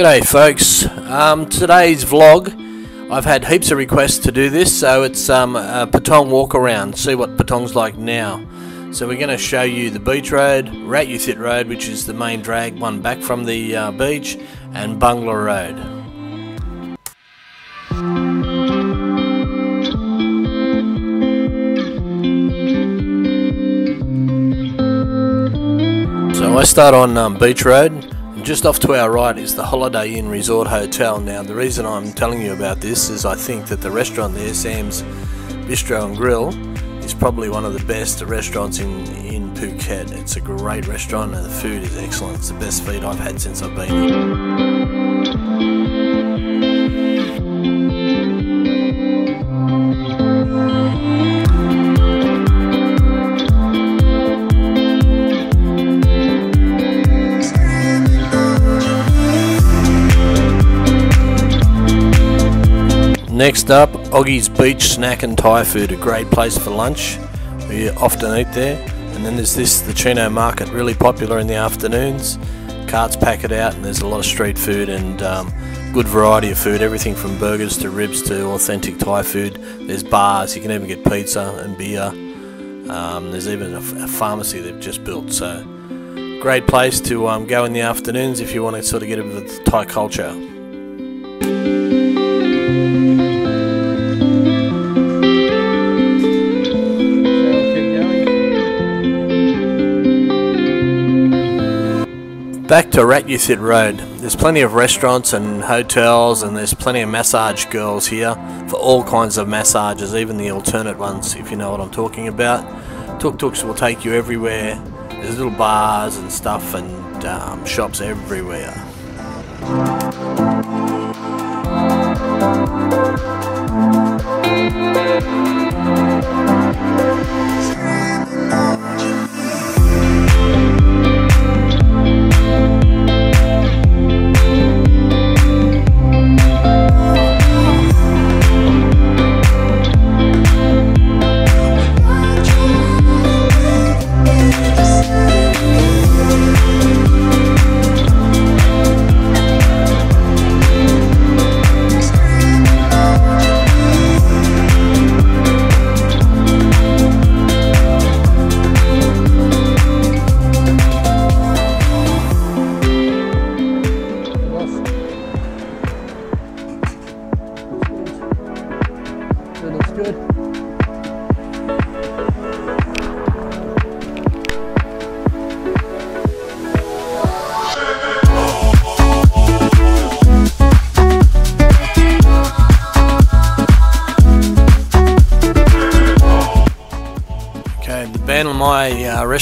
G'day folks, um, today's vlog I've had heaps of requests to do this so it's um, a Patong walk around, see what Patong's like now. So we're going to show you the beach road, Rat U Thit Road which is the main drag one back from the uh, beach and Bangla Road. So I start on um, Beach Road just off to our right is the Holiday Inn Resort Hotel. Now, the reason I'm telling you about this is I think that the restaurant there, Sam's Bistro and Grill, is probably one of the best restaurants in, in Phuket. It's a great restaurant and the food is excellent. It's the best feed I've had since I've been here. Up, Oggie's Beach Snack and Thai Food, a great place for lunch. We often eat there. And then there's this, the Chino Market, really popular in the afternoons. Carts pack it out, and there's a lot of street food and um, good variety of food, everything from burgers to ribs to authentic Thai food. There's bars, you can even get pizza and beer. Um, there's even a, a, pharmacy they've just built. So, great place to um, go in the afternoons if you want to sort of get a bit of Thai culture. Back to Rat U Thit Road. There's plenty of restaurants and hotels, and there's plenty of massage girls here for all kinds of massages, even the alternate ones, if you know what I'm talking about. Tuk tuks will take you everywhere. There's little bars and stuff, and um, shops everywhere.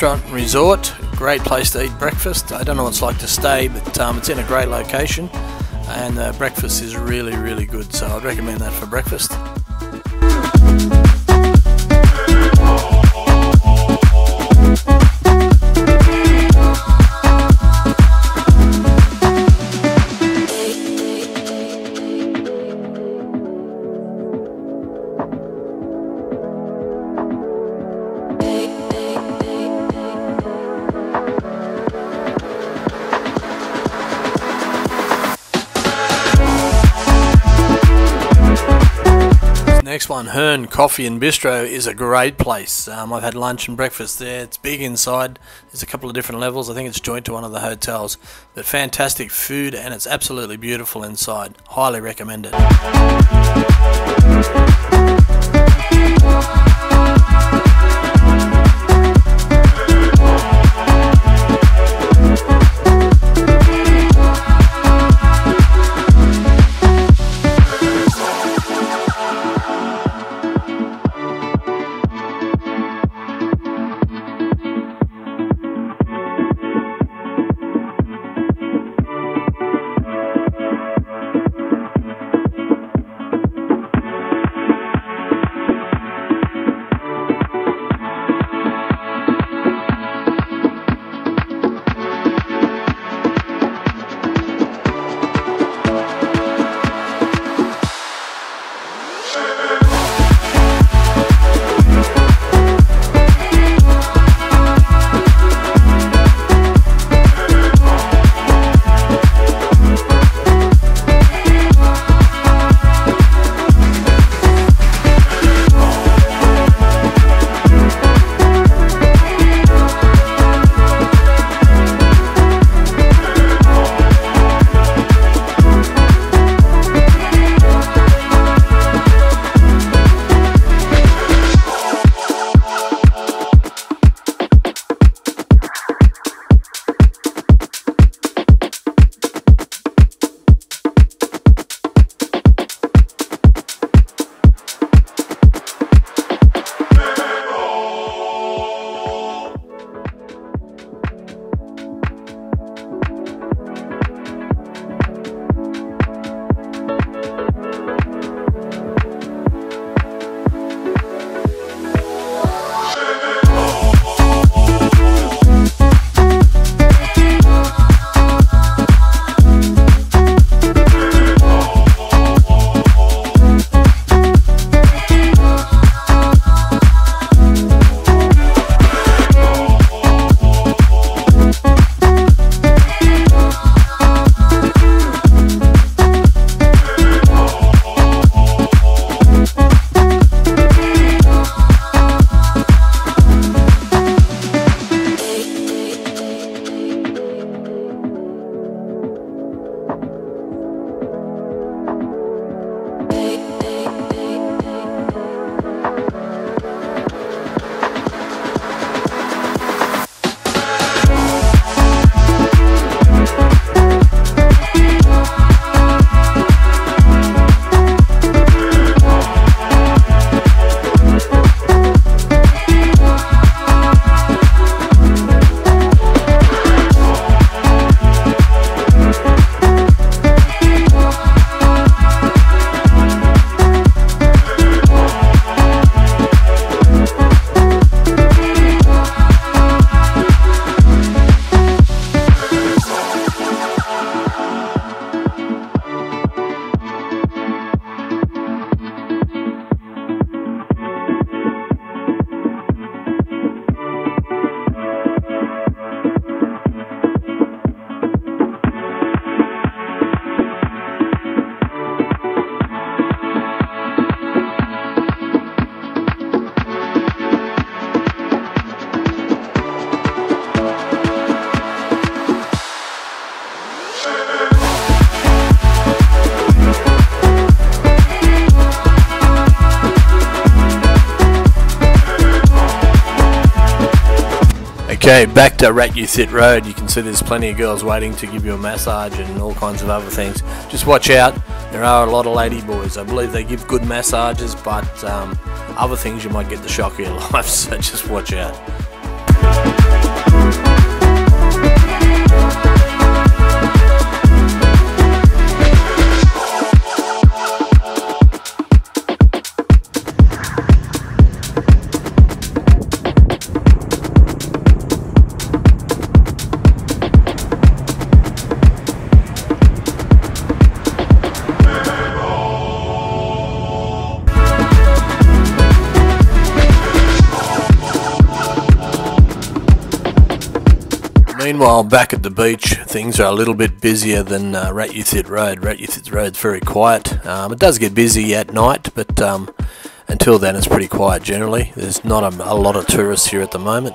Restaurant resort. Great place to eat breakfast. I don't know what it's like to stay, but um, it's in a great location, and uh, breakfast is really, really good. So I'd recommend that for breakfast. Hearn Coffee and Bistro, is a great place. Um, I've had lunch and breakfast there. It's big inside. There's a couple of different levels. I think it's joint to one of the hotels. But fantastic food and it's absolutely beautiful inside. Highly recommend it. Okay, back to Rat Youth Road. You can see there's plenty of girls waiting to give you a massage and all kinds of other things. Just watch out. There are a lot of lady boys. I believe they give good massages, but um, other things you might get the shock of your life. So just watch out. Meanwhile, back at the beach, things are a little bit busier than uh, Road. Rat Road's very quiet. Um, it does get busy at night, but um, until then, it's pretty quiet generally. There's not a, a lot of tourists here at the moment.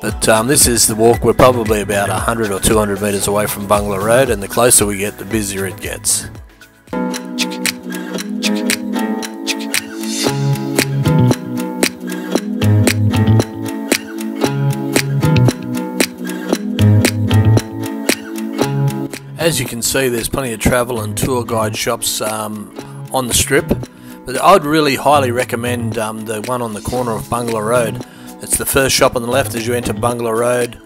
But um, this is the walk. We're probably about 100 or 200 metres away from Bangla Road, and the closer we get, the busier it gets. As you can see, there's plenty of travel and tour guide shops um, on the strip. But I'd really highly recommend um, the one on the corner of Bangla Road. It's the first shop on the left as you enter Bangla Road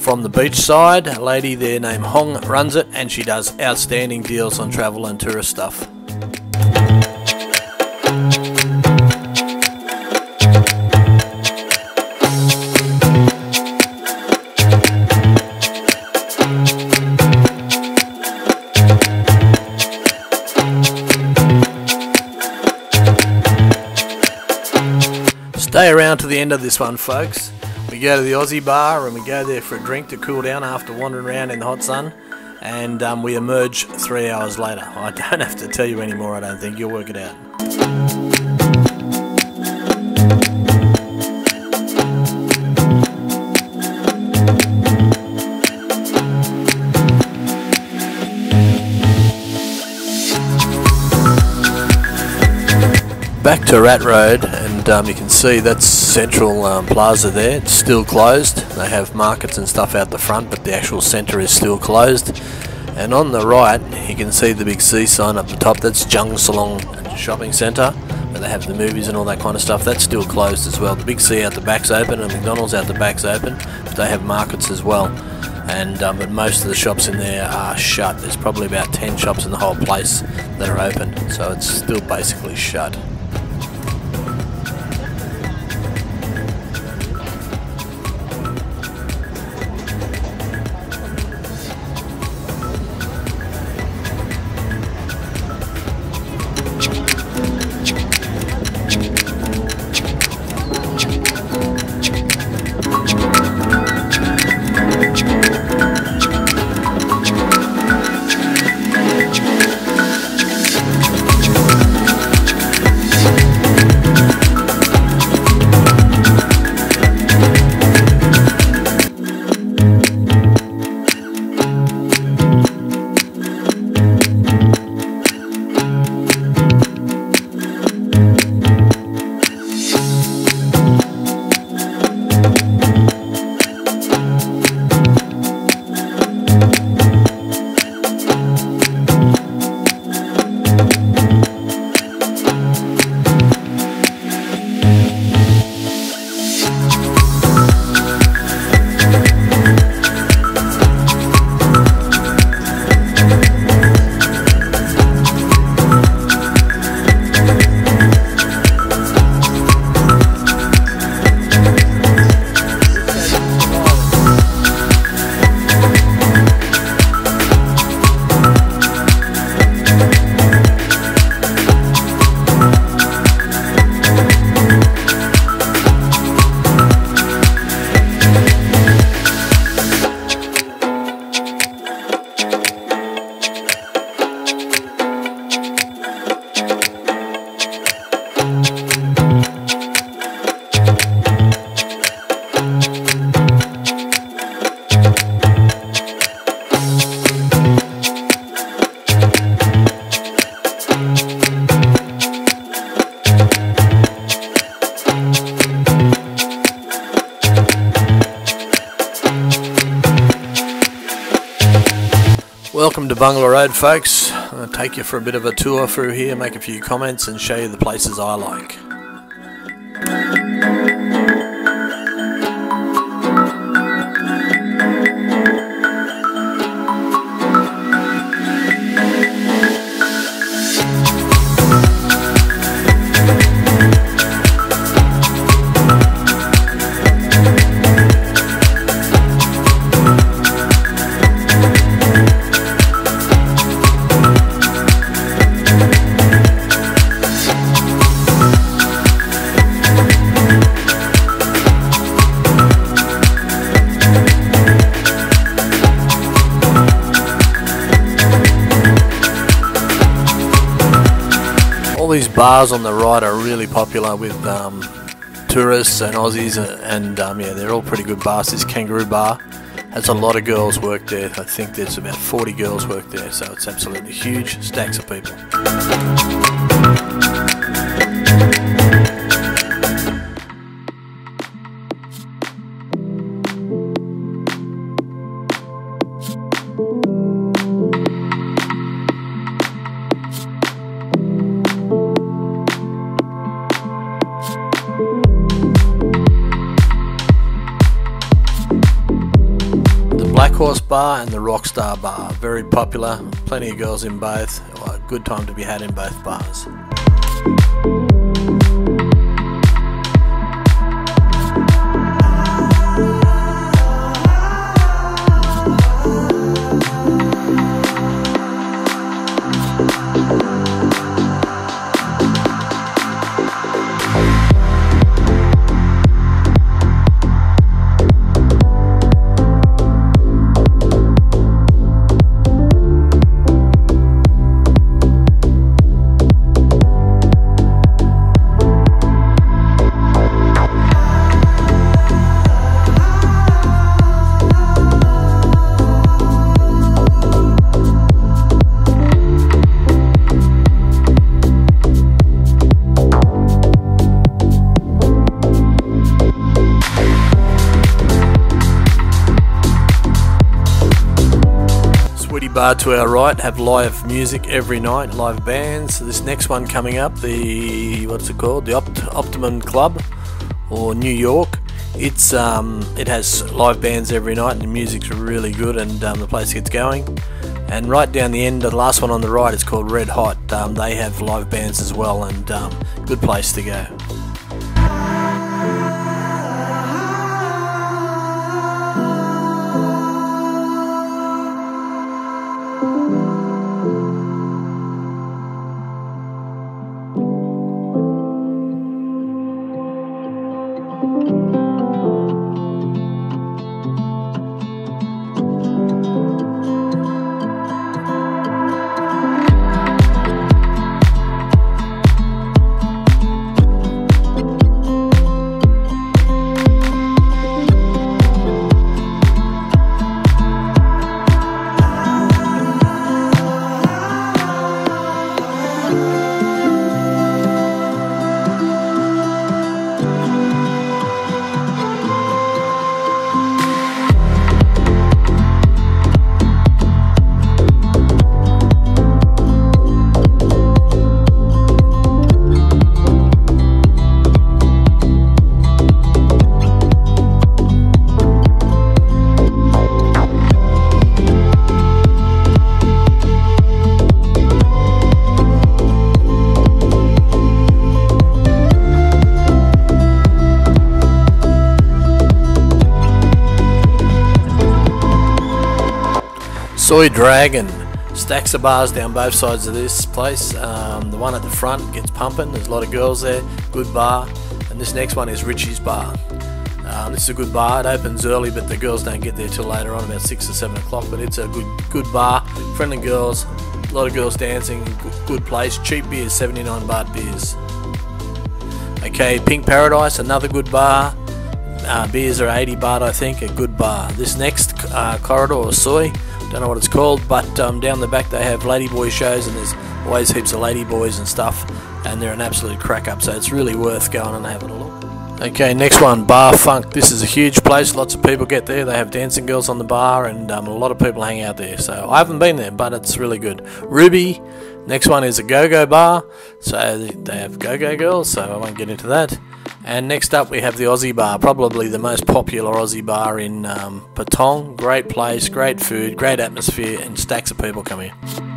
from the beach side. A lady there named Hong runs it and she does outstanding deals on travel and tourist stuff. Stay around to the end of this one, folks. We go to the Aussie bar and we go there for a drink to cool down after wandering around in the hot sun. And um, we emerge three hours later. I don't have to tell you anymore, I don't think. You'll work it out. back to Rat Road and um, you can see that's Central um, Plaza there. It's still closed. They have markets and stuff out the front but the actual centre is still closed. And on the right you can see the big C sign up the top. That's Jungceylon Shopping Centre where they have the movies and all that kind of stuff. That's still closed as well. The big C out the back's open and McDonald's out the back's open. But they have markets as well and um, but most of the shops in there are shut. There's probably about 10 shops in the whole place that are open, so it's still basically shut. Bangla Road, folks. I'll take you for a bit of a tour through here, make a few comments, and show you the places I like. Bars on the right are really popular with um, tourists and Aussies, and um, yeah, they're all pretty good bars. This Kangaroo Bar has a lot of girls work there. I think there's about 40 girls work there, so it's absolutely huge. Stacks of people. Bar and the Rockstar Bar, very popular. Plenty of girls in both. Good time to be had in both bars. Bar to our right have live music every night, live bands. So This next one coming up, the what's it called? The Opt- Optimum Club or New York. It's um, it has live bands every night and the music's really good and um, the place gets going. And right down the end, the last one on the right is called Red Hot. Um, they have live bands as well and um, good place to go. Soi Dragon. Stacks of bars down both sides of this place. Um, the one at the front gets pumping. There's a lot of girls there. Good bar. And this next one is Richie's Bar. Um, this is a good bar. It opens early, but the girls don't get there till later on, about six or seven o'clock. But it's a good good bar. Friendly girls. A lot of girls dancing. Good, good place. Cheap beers, 79 baht beers. Okay, Pink Paradise, another good bar. Uh, beers are 80 baht, I think, a good bar. This next uh, corridor, or soi, don't know what it's called, but um, down the back they have ladyboy shows, and there's always heaps of ladyboys and stuff, and they're an absolute crack up. So it's really worth going and having a look. Okay, next one, Bar Funk. This is a huge place. Lots of people get there. They have dancing girls on the bar, and um, a lot of people hang out there. So I haven't been there, but it's really good. Ruby. Next one is a go-go bar. So they have go-go girls. So I won't get into that. And next up, we have the Aussie Bar, probably the most popular Aussie bar in um, Patong. Great place, great food, great atmosphere, and stacks of people come here.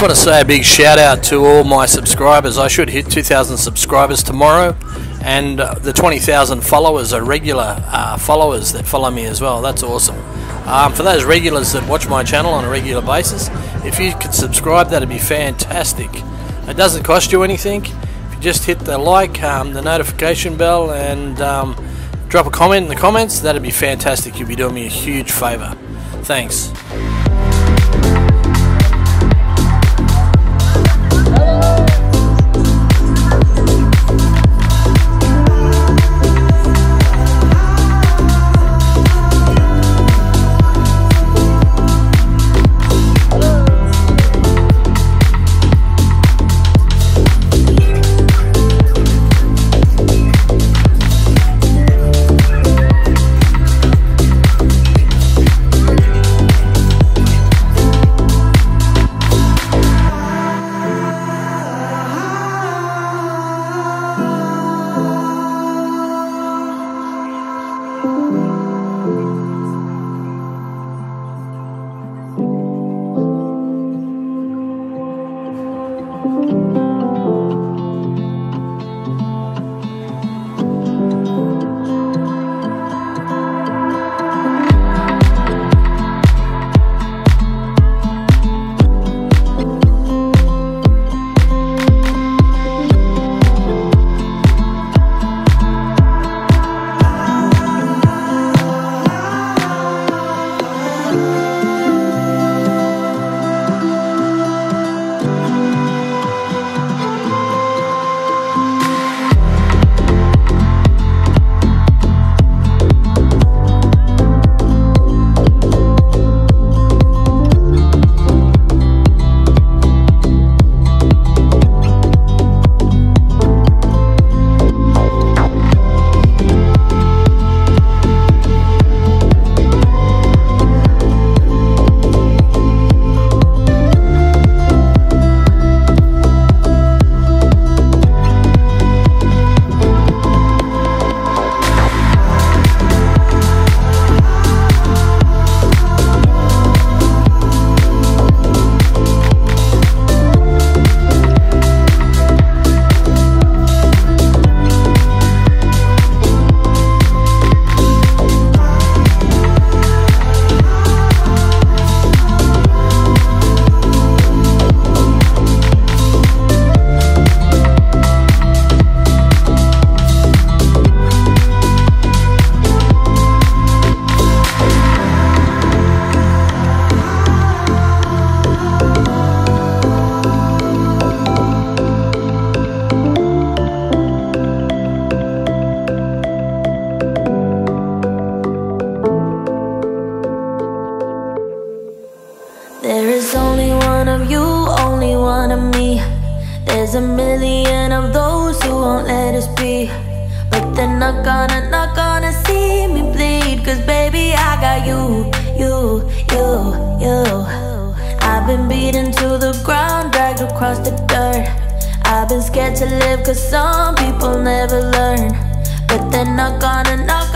Just want to say a big shout out to all my subscribers. I should hit 2,000 subscribers tomorrow, and uh, the 20,000 followers are regular uh, followers that follow me as well. That's awesome. Um, for those regulars that watch my channel on a regular basis, if you could subscribe, that'd be fantastic. It doesn't cost you anything. If you just hit the like, um, the notification bell, and um, drop a comment in the comments, that'd be fantastic. You'd be doing me a huge favour. Thanks. I've been the ground, dragged across the dirt. I've been scared to live cause some people never learn. But they're not gonna, gonna